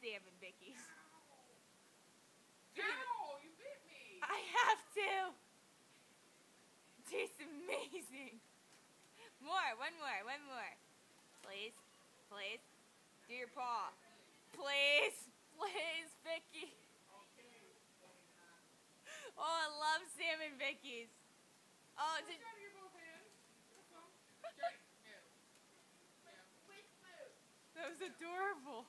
salmon Biccies. Ow! You bit me! I have to! Tastes amazing! More, one more, one more. Please, please. Do your paw. Please, please, Vicky. Oh, I love salmon Biccies. Oh, did, out of your both hands. That's all. Straight. Yeah. Yeah. that was adorable.